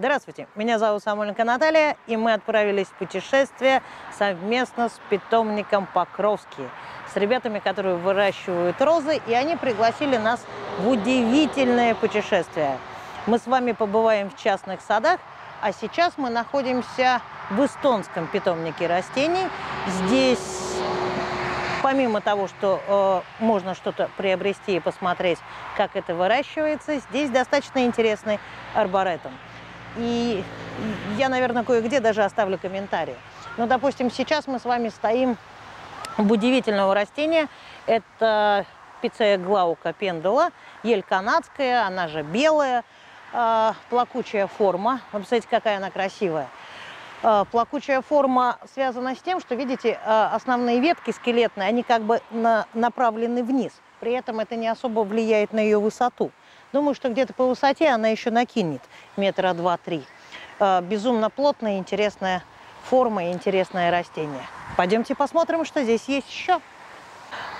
Здравствуйте, меня зовут Самойленко Наталья, и мы отправились в путешествие совместно с питомником Покровские, с ребятами, которые выращивают розы, и они пригласили нас в удивительное путешествие. Мы с вами побываем в частных садах, а сейчас мы находимся в эстонском питомнике растений. Здесь помимо того, что э, можно что-то приобрести и посмотреть, как это выращивается, здесь достаточно интересный арборетум. И я, наверное, кое-где даже оставлю комментарии. Ну, допустим, сейчас мы с вами стоим в удивительного растения. Это пицея глаука пендула, ель канадская, она же белая, э, плакучая форма. Вы посмотрите, какая она красивая. Э, плакучая форма связана с тем, что, видите, э, основные ветки скелетные, они как бы на, направлены вниз. При этом это не особо влияет на ее высоту. Думаю, что где-то по высоте она еще накинет метра два-три. Э, безумно плотная, интересная форма и интересное растение. Пойдемте посмотрим, что здесь есть еще.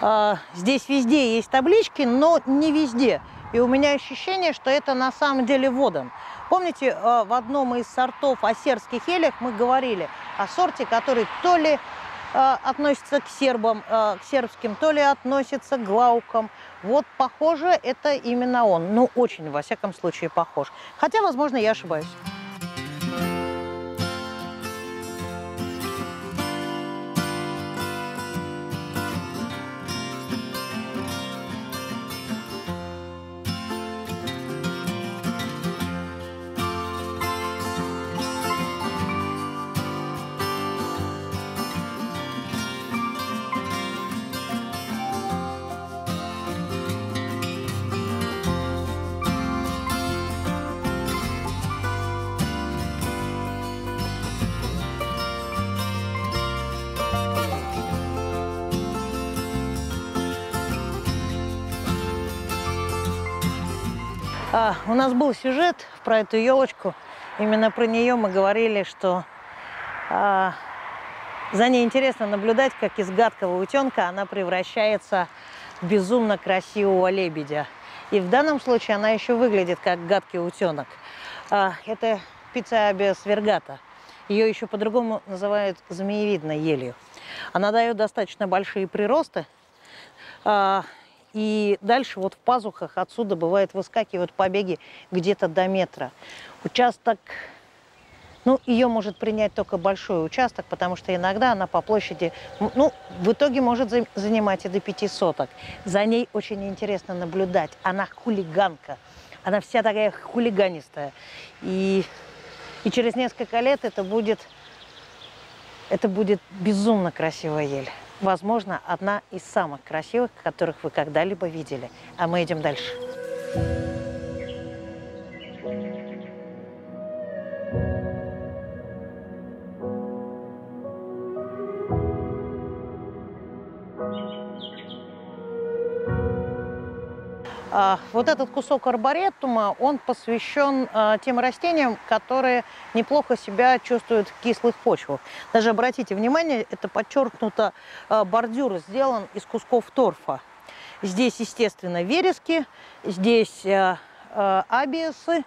Э, здесь везде есть таблички, но не везде. И у меня ощущение, что это на самом деле водон. Помните, э, в одном из сортов осерских елях мы говорили о сорте, который то ли Э, относится к сербам, э, к сербским, то ли относится к глаукам. Вот, похоже, это именно он. Ну, очень, во всяком случае, похож. Хотя, возможно, я ошибаюсь. А, у нас был сюжет про эту елочку. Именно про нее мы говорили, что а, за ней интересно наблюдать, как из гадкого утенка она превращается в безумно красивого лебедя. И в данном случае она еще выглядит как гадкий утенок. А, это пиццеабиас вергата. Ее еще по-другому называют змеевидной елью. Она дает достаточно большие приросты. А, и дальше вот в пазухах отсюда бывает выскакивают побеги где-то до метра. Участок, ну, ее может принять только большой участок, потому что иногда она по площади, ну, в итоге может занимать и до пяти соток. За ней очень интересно наблюдать. Она хулиганка. Она вся такая хулиганистая. И, и через несколько лет это будет, это будет безумно красивая ель возможно, одна из самых красивых, которых вы когда-либо видели. А мы идем дальше. А, вот этот кусок арборетума, он посвящен а, тем растениям, которые неплохо себя чувствуют в кислых почвах. Даже обратите внимание, это подчеркнуто, а, бордюр сделан из кусков торфа. Здесь, естественно, верески, здесь абиесы,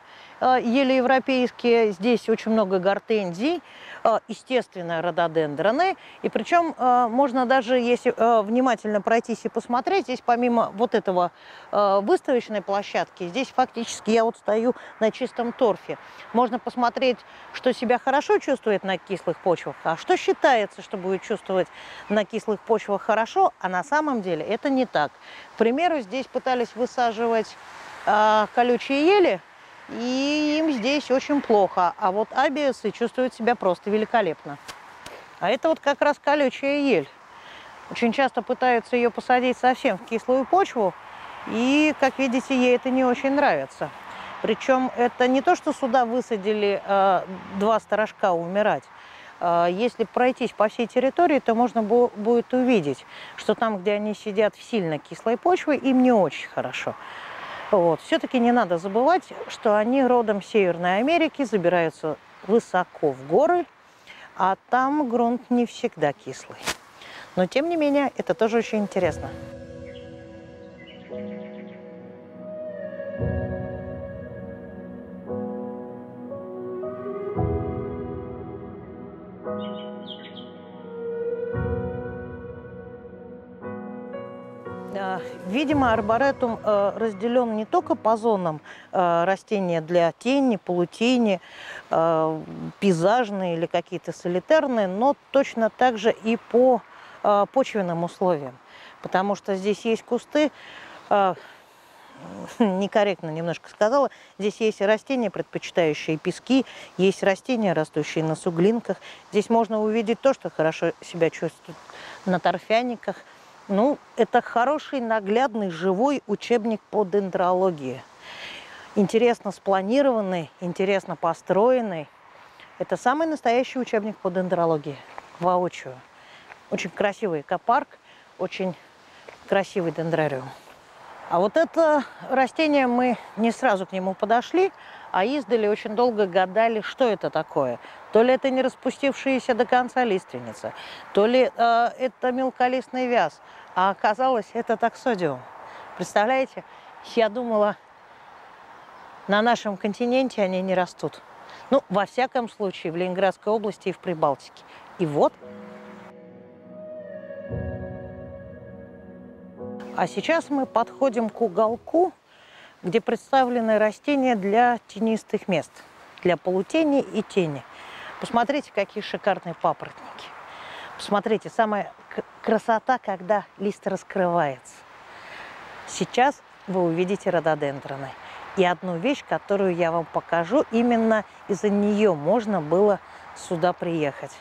еле европейские, здесь очень много гортензий, Э, естественно, рододендроны. И причем э, можно даже, если э, внимательно пройтись и посмотреть, здесь помимо вот этого выставочной площадки, здесь фактически я вот стою на чистом торфе. Можно посмотреть, что себя хорошо чувствует на кислых почвах, а что считается, что будет чувствовать на кислых почвах хорошо, а на самом деле это не так. К примеру, здесь пытались высаживать колючие ели, и им здесь очень плохо. А вот абиасы чувствуют себя просто великолепно. А это вот как раз колючая ель. Очень часто пытаются ее посадить совсем в кислую почву, и, как видите, ей это не очень нравится. Причем это не то, что сюда высадили э, два сторожка умирать. Э, если пройтись по всей территории, то можно будет увидеть, что там, где они сидят в сильно кислой почве, им не очень хорошо. Вот. Все-таки не надо забывать, что они родом Северной Америки, забираются высоко в горы, а там грунт не всегда кислый. Но тем не менее, это тоже очень интересно. Видимо, арборетум э, разделен не только по зонам э, растения для тени, полутени, пейзажные или какие-то солитарные, но точно так же и по почвенным условиям. Потому что здесь есть кусты, некорректно немножко сказала, здесь есть растения, предпочитающие пески, есть растения, растущие на суглинках. Здесь можно увидеть то, что хорошо себя чувствует на торфяниках – ну, это хороший, наглядный, живой учебник по дендрологии. Интересно спланированный, интересно построенный. Это самый настоящий учебник по дендрологии, воочию. Очень красивый экопарк, очень красивый дендрариум. А вот это растение мы не сразу к нему подошли, а издали очень долго гадали, что это такое. То ли это не распустившаяся до конца лиственница, то ли э, это мелколистный вяз, а оказалось это таксодиум. Представляете, я думала, на нашем континенте они не растут. Ну, во всяком случае, в Ленинградской области и в Прибалтике. И вот. А сейчас мы подходим к уголку, где представлены растения для тенистых мест, для полутени и тени. Посмотрите, какие шикарные папоротники. Посмотрите, самая красота, когда лист раскрывается. Сейчас вы увидите рододендроны. И одну вещь, которую я вам покажу, именно из-за нее можно было сюда приехать.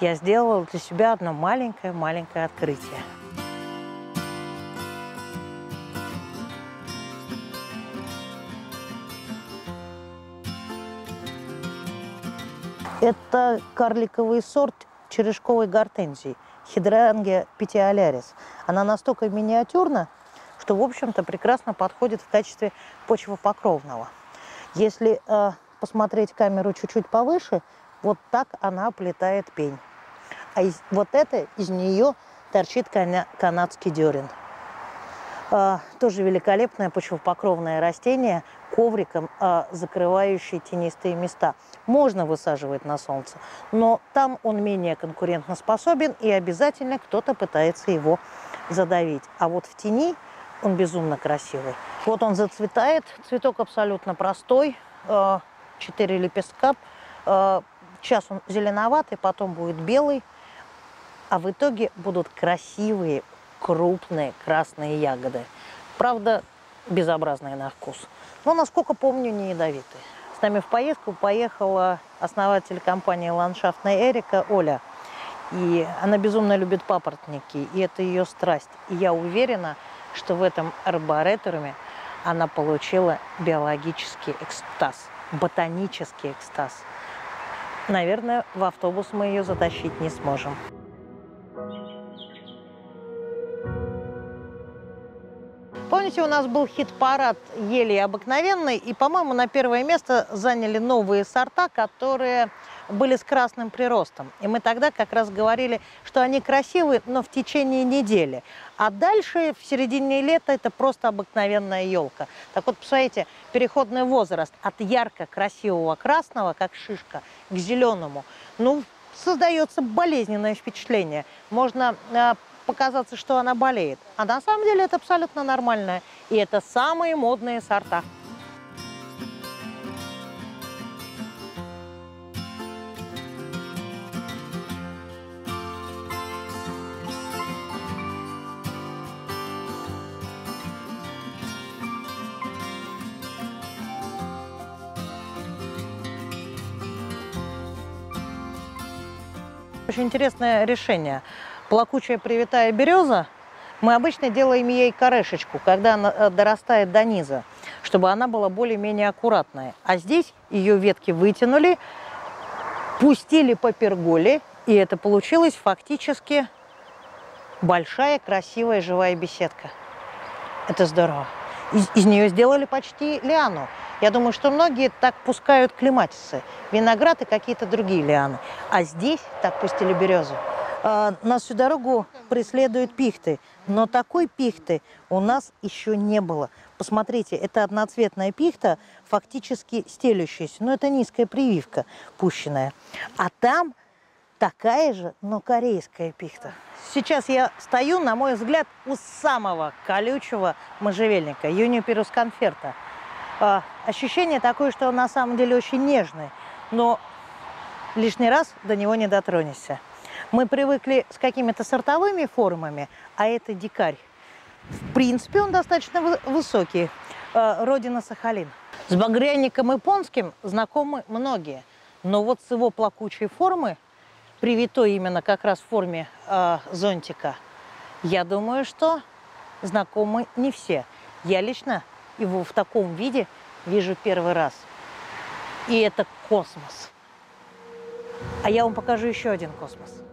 Я сделала для себя одно маленькое-маленькое открытие. Это карликовый сорт черешковой гортензии, хидрангия петиолярис. Она настолько миниатюрна, что, в общем-то, прекрасно подходит в качестве почвопокровного. Если э, посмотреть камеру чуть-чуть повыше, вот так она оплетает пень. А из, вот это из нее торчит канадский дерен. А, тоже великолепное почвопокровное растение, ковриком а, закрывающее тенистые места. Можно высаживать на солнце, но там он менее конкурентоспособен и обязательно кто-то пытается его задавить. А вот в тени он безумно красивый. Вот он зацветает, цветок абсолютно простой, а, четыре лепестка. Сейчас он зеленоватый, потом будет белый, а в итоге будут красивые, крупные красные ягоды. Правда, безобразные на вкус. Но, насколько помню, не ядовитые. С нами в поездку поехала основатель компании «Ландшафтная Эрика» Оля. И она безумно любит папоротники, и это ее страсть. И я уверена, что в этом арбореторуме она получила биологический экстаз, ботанический экстаз. Наверное, в автобус мы ее затащить не сможем. Помните, у нас был хит-парад ели обыкновенный, и, по-моему, на первое место заняли новые сорта, которые были с красным приростом. И мы тогда как раз говорили, что они красивые, но в течение недели. А дальше, в середине лета, это просто обыкновенная елка. Так вот, посмотрите, переходный возраст от ярко-красивого красного, как шишка, к зеленому, ну, создается болезненное впечатление. Можно а, показаться, что она болеет. А на самом деле это абсолютно нормально. И это самые модные сорта. Очень интересное решение плакучая привитая береза, мы обычно делаем ей корешечку, когда она э, дорастает до низа, чтобы она была более-менее аккуратная. А здесь ее ветки вытянули, пустили по перголе, и это получилась фактически большая, красивая, живая беседка. Это здорово. Из, из нее сделали почти лиану. Я думаю, что многие так пускают клематисы, виноград и какие-то другие лианы. А здесь так пустили березу. А, нас всю дорогу преследуют пихты, но такой пихты у нас еще не было. Посмотрите, это одноцветная пихта, фактически стелющаяся, но это низкая прививка пущенная. А там такая же, но корейская пихта. сейчас я стою, на мой взгляд, у самого колючего можжевельника, юниперус конферта. А, ощущение такое, что он на самом деле очень нежный, но лишний раз до него не дотронешься. Мы привыкли с какими-то сортовыми формами, а это дикарь. В принципе, он достаточно высокий. А, родина Сахалин. С багряником японским знакомы многие, но вот с его плакучей формы привитой именно как раз в форме э, зонтика, я думаю, что знакомы не все. Я лично его в таком виде вижу первый раз. И это космос. А я вам покажу еще один космос.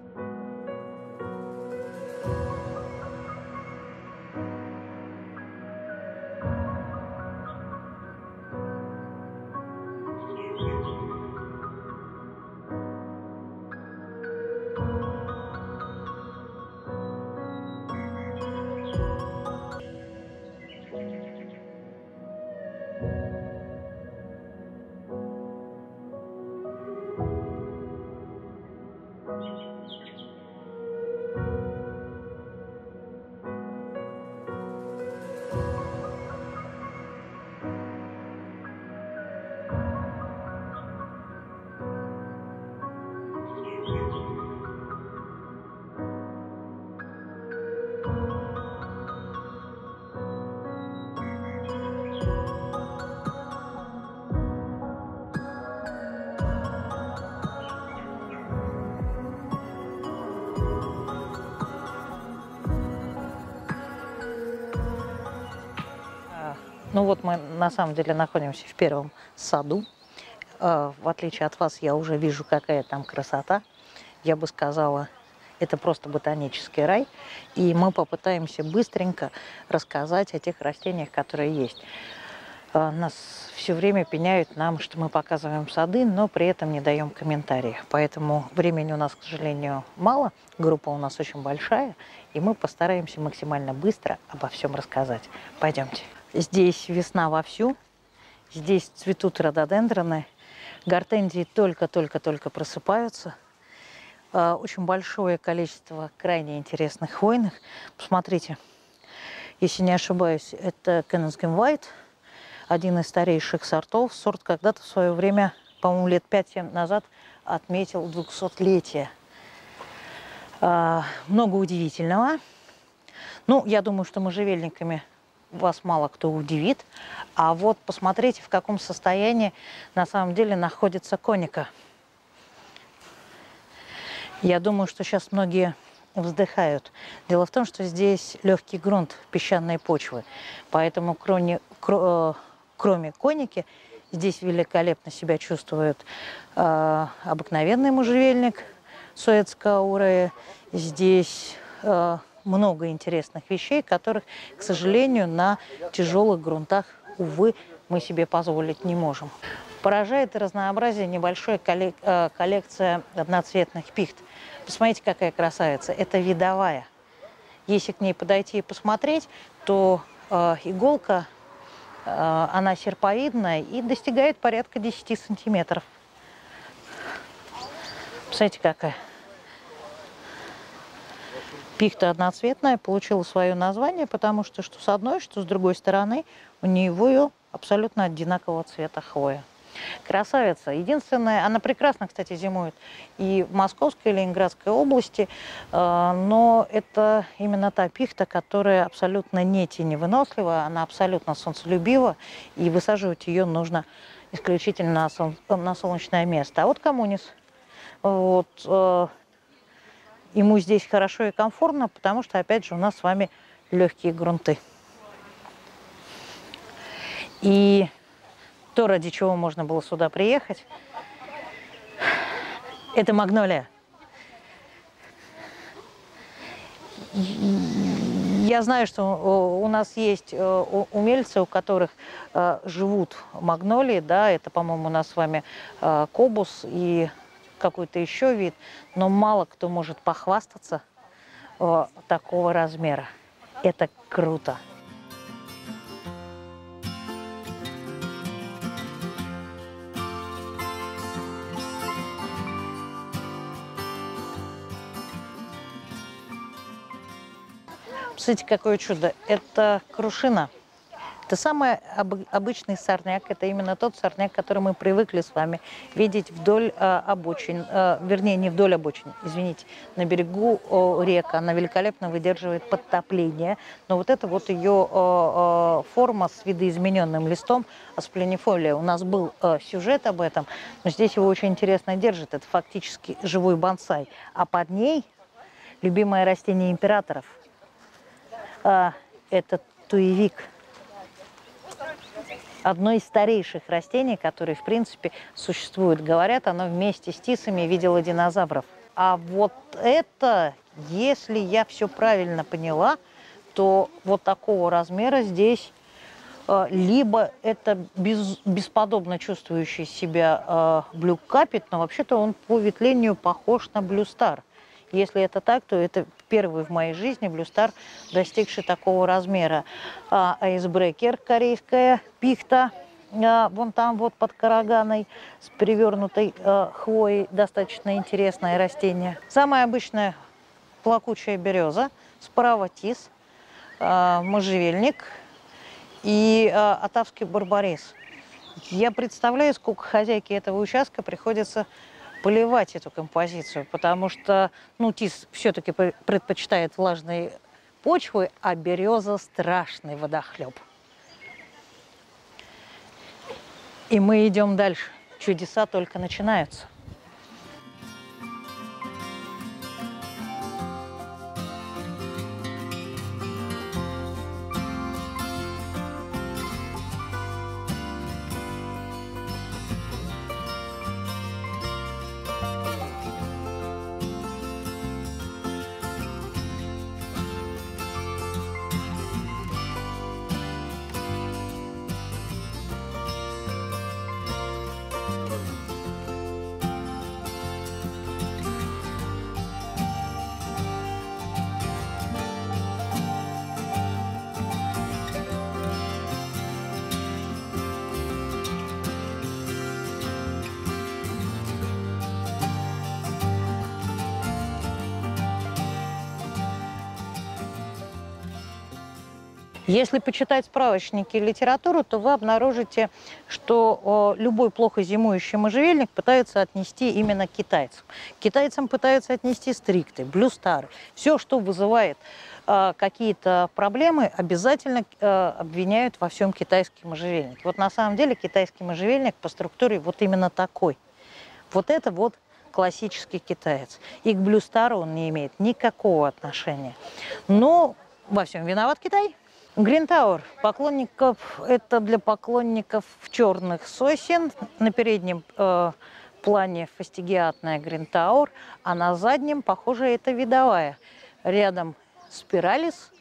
Вот мы на самом деле находимся в первом саду. А, в отличие от вас, я уже вижу, какая там красота. Я бы сказала, это просто ботанический рай. И мы попытаемся быстренько рассказать о тех растениях, которые есть. А, нас все время пеняют нам, что мы показываем сады, но при этом не даем комментарии. Поэтому времени у нас, к сожалению, мало. Группа у нас очень большая, и мы постараемся максимально быстро обо всем рассказать. Пойдемте. Здесь весна вовсю. Здесь цветут рододендроны. Гортензии только-только-только просыпаются. А, очень большое количество крайне интересных хвойных. Посмотрите, если не ошибаюсь, это Кеннесгем White, один из старейших сортов. Сорт когда-то в свое время, по-моему, лет 5-7 назад отметил 200-летие. А, много удивительного. Ну, я думаю, что можжевельниками вас мало кто удивит. А вот посмотрите, в каком состоянии на самом деле находится коника. Я думаю, что сейчас многие вздыхают. Дело в том, что здесь легкий грунт песчаной почвы. Поэтому кроме, э, кроме коники здесь великолепно себя чувствует э, обыкновенный можжевельник Суэцкаурея. Здесь э, много интересных вещей, которых, к сожалению, на тяжелых грунтах, увы, мы себе позволить не можем. Поражает разнообразие небольшой э, коллекция одноцветных пихт. Посмотрите, какая красавица. Это видовая. Если к ней подойти и посмотреть, то э, иголка, э, она серповидная и достигает порядка 10 сантиметров. Посмотрите, какая. Пихта одноцветная получила свое название, потому что что с одной, что с другой стороны у нее абсолютно одинакового цвета хвоя. Красавица. Единственное, она прекрасно, кстати, зимует и в Московской и Ленинградской области, э, но это именно та пихта, которая абсолютно не теневынослива, она абсолютно солнцелюбива, и высаживать ее нужно исключительно на солнечное место. А вот коммунис. Вот, э, ему здесь хорошо и комфортно, потому что, опять же, у нас с вами легкие грунты. И то, ради чего можно было сюда приехать, это магнолия. Я знаю, что у нас есть э, умельцы, у которых э, живут магнолии, да, это, по-моему, у нас с вами э, кобус и какой-то еще вид, но мало кто может похвастаться о, такого размера. Это круто. Посмотрите, какое чудо. Это крушина. Это самый об, обычный сорняк, это именно тот сорняк, который мы привыкли с вами видеть вдоль э, обочин, э, вернее, не вдоль обочин, извините, на берегу э, река. Она великолепно выдерживает подтопление, но вот это вот ее э, форма с видоизмененным листом аспленифолия. У нас был э, сюжет об этом, но здесь его очень интересно держит. Это фактически живой бонсай, а под ней любимое растение императоров. Э, это туевик – одно из старейших растений, которые, в принципе, существуют. Говорят, оно вместе с тисами видело динозавров. А вот это, если я все правильно поняла, то вот такого размера здесь э, либо это без, бесподобно чувствующий себя э, блюкапит, но вообще-то он по ветвлению похож на блюстар. Если это так, то это первый в моей жизни блюстар, достигший такого размера. А, айсбрекер корейская, пихта, а, вон там вот под Караганой с перевернутой а, хвоей, достаточно интересное растение. Самая обычная плакучая береза, справа тис, а, можжевельник и а, атавский барбарис. Я представляю, сколько хозяйки этого участка приходится поливать эту композицию, потому что ну, тис все-таки предпочитает влажные почвы, а береза страшный водохлеб. И мы идем дальше. Чудеса только начинаются. Если почитать справочники и литературу, то вы обнаружите, что любой плохо зимующий можжевельник пытается отнести именно китайцам. китайцам пытаются отнести стрикты, блюстары. Все, что вызывает э, какие-то проблемы, обязательно э, обвиняют во всем китайский можжевельник. Вот на самом деле китайский можжевельник по структуре вот именно такой. Вот это вот классический китаец. И к блюстару он не имеет никакого отношения. Но во всем виноват Китай. Tower. Поклонников, это для поклонников черных сосен. На переднем э, плане фастигиатная Tower, а на заднем, похоже, это видовая. Рядом спиралис.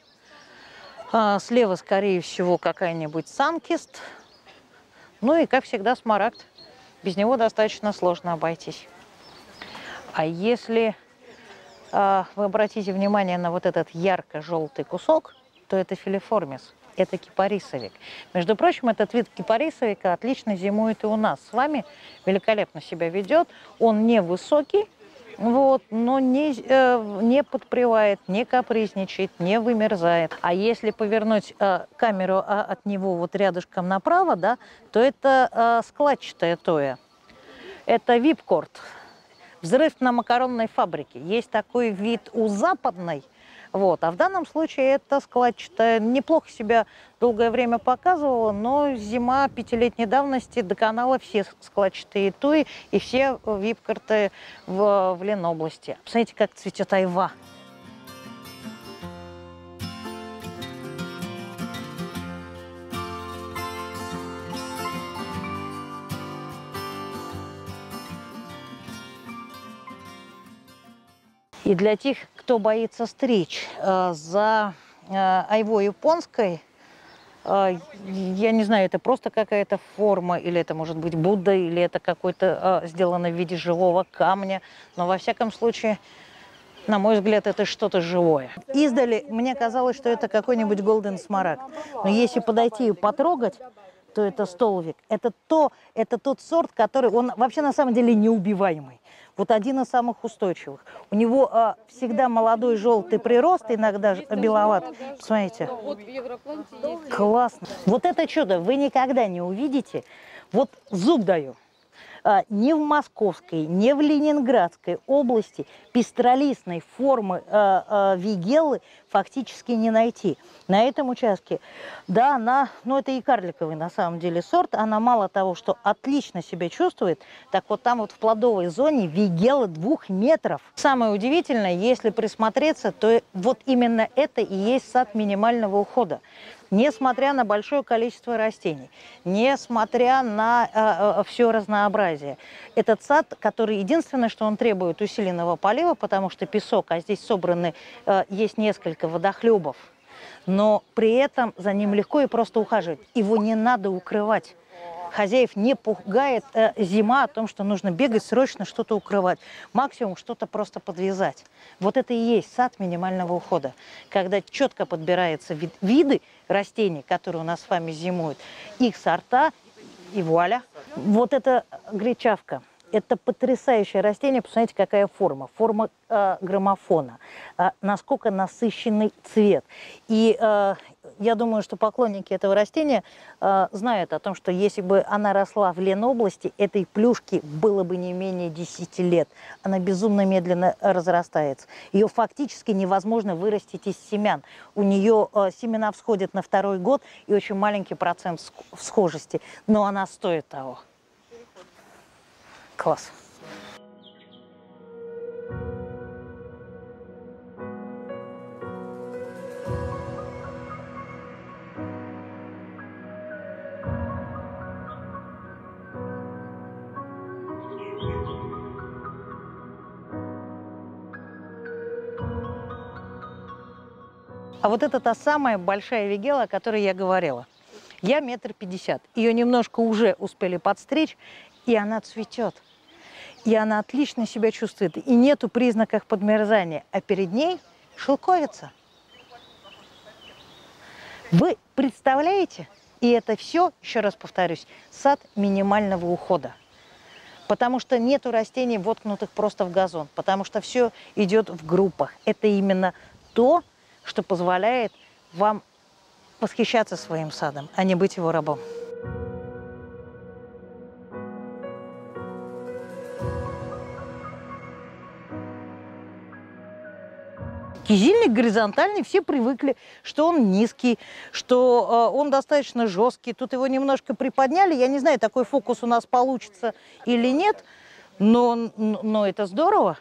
А слева, скорее всего, какая-нибудь санкист. Ну и, как всегда, смарагд. Без него достаточно сложно обойтись. А если э, вы обратите внимание на вот этот ярко-желтый кусок – то это филиформис, это кипарисовик. Между прочим, этот вид кипарисовика отлично зимует и у нас с вами, великолепно себя ведет. Он невысокий, вот, но не, э, не подпревает, не капризничает, не вымерзает. А если повернуть э, камеру а, от него вот рядышком направо, да, то это э, складчатая тоя. Это випкорд, взрыв на макаронной фабрике. Есть такой вид у западной вот. А в данном случае это складчатая. Неплохо себя долгое время показывала, но зима пятилетней давности доконала все складчатые туи и все вип-карты в, в Ленобласти. Посмотрите, как цветет айва. И для тех, кто боится стричь э, за э, айвой японской, э, я не знаю, это просто какая-то форма, или это может быть Будда, или это какой-то сделано в виде живого камня. Но во всяком случае, на мой взгляд, это что-то живое. Издали мне казалось, что это какой-нибудь голден смарагд. Но если подойти и потрогать, то это столвик. Это, то, это тот сорт, который, он вообще на самом деле неубиваемый. Вот один из самых устойчивых. У него а, всегда молодой желтый прирост, иногда беловат. Посмотрите. Классно. Вот это чудо вы никогда не увидите. Вот зуб даю. А, ни в Московской, ни в Ленинградской области пестролистной формы а, а, вигеллы фактически не найти. На этом участке, да, она, ну это и карликовый на самом деле сорт, она мало того, что отлично себя чувствует, так вот там вот в плодовой зоне вигелы двух метров. Самое удивительное, если присмотреться, то вот именно это и есть сад минимального ухода несмотря на большое количество растений, несмотря на э, э, все разнообразие. Этот сад, который единственное, что он требует усиленного полива, потому что песок, а здесь собраны, э, есть несколько водохлебов, но при этом за ним легко и просто ухаживать. Его не надо укрывать хозяев не пугает э, зима о том, что нужно бегать, срочно что-то укрывать. Максимум что-то просто подвязать. Вот это и есть сад минимального ухода. Когда четко подбираются вид, виды растений, которые у нас с вами зимуют, их сорта, и вуаля. Вот это гречавка. Это потрясающее растение. Посмотрите, какая форма. Форма э, граммофона. Э, насколько насыщенный цвет. И э, я думаю, что поклонники этого растения э, знают о том, что если бы она росла в Ленобласти, этой плюшки было бы не менее 10 лет. Она безумно медленно разрастается. Ее фактически невозможно вырастить из семян. У нее э, семена всходят на второй год и очень маленький процент схожести. Но она стоит того. Класс. А вот это та самая большая вигела, о которой я говорила. Я метр пятьдесят. Ее немножко уже успели подстричь, и она цветет. И она отлично себя чувствует. И нету признаков подмерзания. А перед ней шелковица. Вы представляете? И это все, еще раз повторюсь, сад минимального ухода. Потому что нету растений, воткнутых просто в газон. Потому что все идет в группах. Это именно то, что позволяет вам восхищаться своим садом, а не быть его рабом. Кизильник горизонтальный, все привыкли, что он низкий, что э, он достаточно жесткий. Тут его немножко приподняли. Я не знаю, такой фокус у нас получится или нет, но, но это здорово.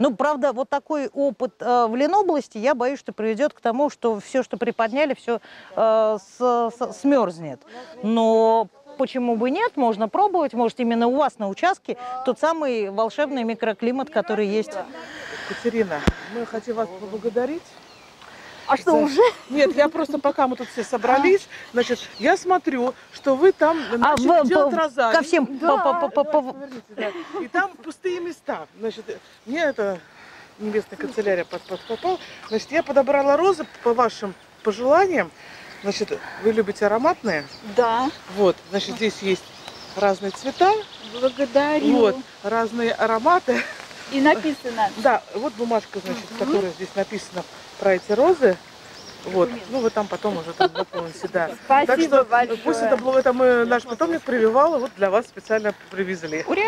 Ну, правда, вот такой опыт э, в Ленобласти, я боюсь, что приведет к тому, что все, что приподняли, все э, с, с, смерзнет. Но почему бы нет, можно пробовать. Может, именно у вас на участке тот самый волшебный микроклимат, который есть. Катерина, мы хотим вас поблагодарить а что, уже? Нет, я просто пока мы тут все собрались, а? значит, я смотрю, что вы там начали а, делать розарий. Ко всем по. И там пустые места. Значит, мне это небесная канцелярия под, под, попал. Значит, я подобрала розы по вашим пожеланиям. Значит, вы любите ароматные? Да. Вот, значит, здесь есть разные цвета. Благодарю. Вот, разные ароматы. И написано. Да, вот бумажка, значит, угу. которая здесь написана про эти розы. Вот, ну вы там потом уже там дополните, да. Спасибо так что большое. пусть это, это мы, наш питомник прививал, вот для вас специально привезли. Ура!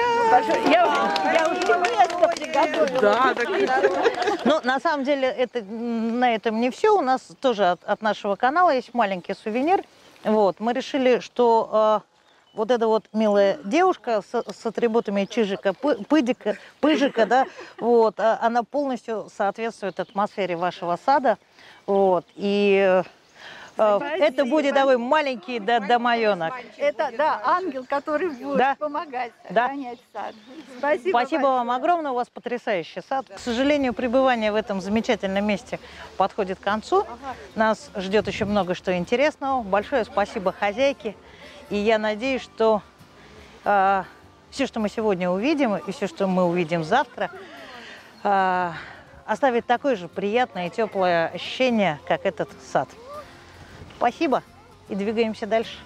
Я, я уже место приготовила. Да, так. Ну, на самом деле, это, на этом не все. У нас тоже от, от нашего канала есть маленький сувенир. Вот, мы решили, что вот эта вот милая девушка с, с атрибутами чижика, пыдика, пыжика, да, вот, а, она полностью соответствует атмосфере вашего сада, вот, и э, Спасибо. Это будет такой маленький да, домовенок. Это, да, ангел, который будет да. помогать охранять да. сад. Спасибо, Спасибо вам огромное, у вас потрясающий сад. К сожалению, пребывание в этом замечательном месте подходит к концу. Нас ждет еще много что интересного. Большое спасибо хозяйке. И я надеюсь, что э, все, что мы сегодня увидим, и все, что мы увидим завтра, э, оставит такое же приятное и теплое ощущение, как этот сад. Спасибо и двигаемся дальше.